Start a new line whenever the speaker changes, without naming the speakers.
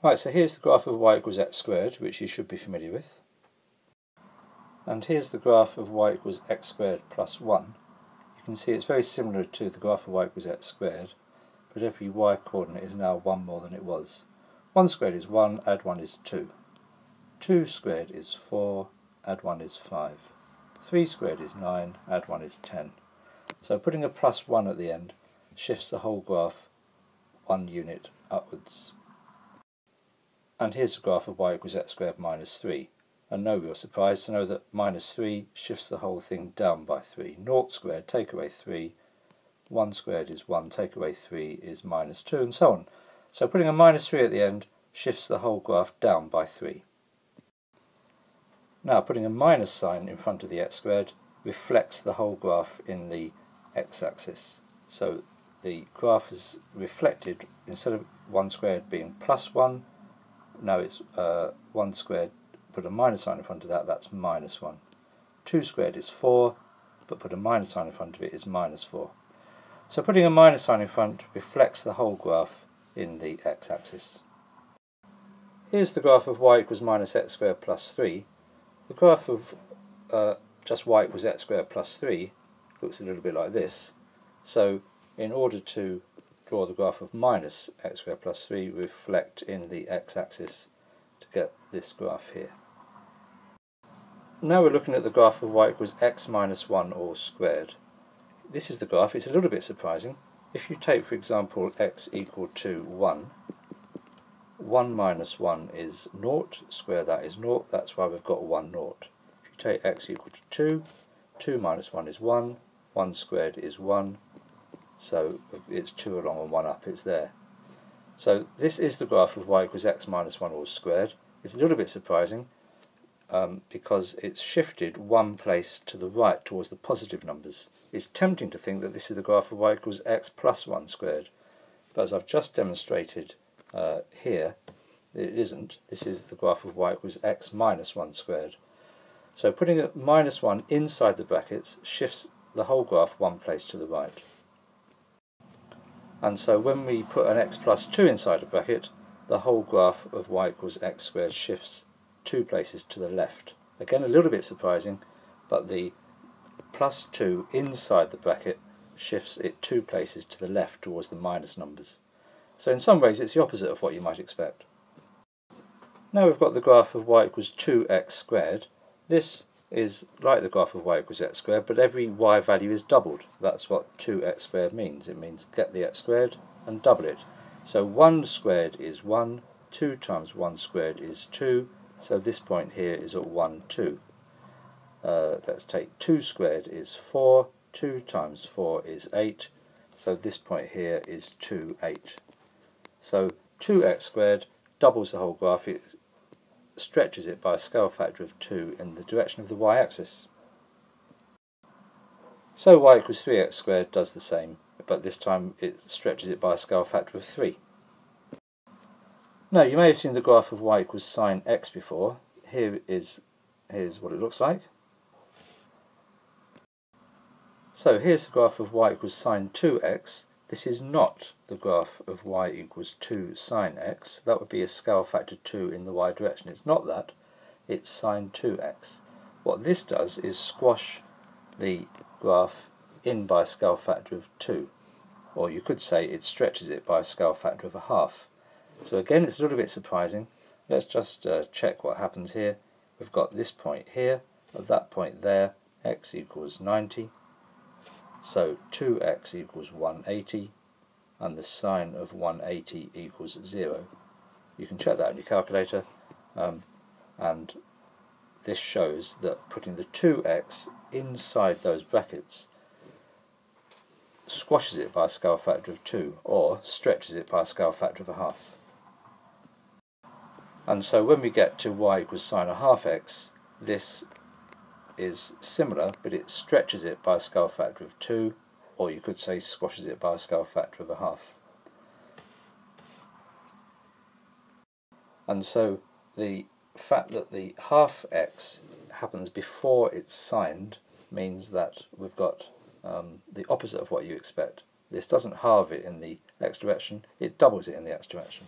Right, so here's the graph of y equals x squared, which you should be familiar with. And here's the graph of y equals x squared plus 1. You can see it's very similar to the graph of y equals x squared, but every y coordinate is now 1 more than it was. 1 squared is 1, add 1 is 2. 2 squared is 4, add 1 is 5. 3 squared is 9, add 1 is 10. So putting a plus 1 at the end shifts the whole graph one unit upwards. And here's a graph of y equals x squared minus 3. And no real surprise to know that minus 3 shifts the whole thing down by 3. Naught squared, take away 3. 1 squared is 1, take away 3 is minus 2, and so on. So putting a minus 3 at the end shifts the whole graph down by 3. Now putting a minus sign in front of the x squared reflects the whole graph in the x-axis. So the graph is reflected, instead of 1 squared being plus 1, now it's uh, 1 squared, put a minus sign in front of that, that's minus 1. 2 squared is 4, but put a minus sign in front of it is minus 4. So putting a minus sign in front reflects the whole graph in the x-axis. Here's the graph of y equals minus x squared plus 3. The graph of uh, just y equals x squared plus 3 looks a little bit like this. So in order to draw the graph of minus x squared plus 3, reflect in the x-axis to get this graph here. Now we're looking at the graph of y equals x minus 1 all squared. This is the graph. It's a little bit surprising. If you take, for example, x equal to 1, 1 minus 1 is 0, square that is 0, that's why we've got 1 0. If you take x equal to 2, 2 minus 1 is 1, 1 squared is 1, so it's 2 along and 1 up, it's there. So this is the graph of y equals x minus 1 all squared. It's a little bit surprising um, because it's shifted one place to the right towards the positive numbers. It's tempting to think that this is the graph of y equals x plus 1 squared, but as I've just demonstrated uh, here, it isn't. This is the graph of y equals x minus 1 squared. So putting a minus 1 inside the brackets shifts the whole graph one place to the right. And so when we put an x plus 2 inside a bracket, the whole graph of y equals x squared shifts two places to the left. Again, a little bit surprising, but the plus 2 inside the bracket shifts it two places to the left towards the minus numbers. So in some ways it's the opposite of what you might expect. Now we've got the graph of y equals 2x squared. This is like the graph of y equals x squared, but every y value is doubled. That's what 2x squared means. It means get the x squared and double it. So 1 squared is 1, 2 times 1 squared is 2, so this point here is at 1, 2. Uh, let's take 2 squared is 4, 2 times 4 is 8, so this point here is 2, 8. So 2x squared doubles the whole graph. It stretches it by a scale factor of 2 in the direction of the y-axis. So y equals 3x squared does the same, but this time it stretches it by a scale factor of 3. Now you may have seen the graph of y equals sine x before. Here is here's what it looks like. So here's the graph of y equals sine 2x. This is not the graph of y equals 2 sine x. That would be a scale factor 2 in the y direction. It's not that, it's sine 2x. What this does is squash the graph in by a scale factor of 2. Or you could say it stretches it by a scale factor of a half. So again, it's a little bit surprising. Let's just uh, check what happens here. We've got this point here, of that point there, x equals 90. So 2x equals 180 and the sine of 180 equals 0. You can check that on your calculator um, and this shows that putting the 2x inside those brackets squashes it by a scale factor of 2 or stretches it by a scale factor of a half. And so when we get to y equals sine a half x, this is similar, but it stretches it by a scale factor of 2, or you could say squashes it by a scale factor of a half. And so the fact that the half x happens before it's signed means that we've got um, the opposite of what you expect. This doesn't halve it in the x direction, it doubles it in the x direction.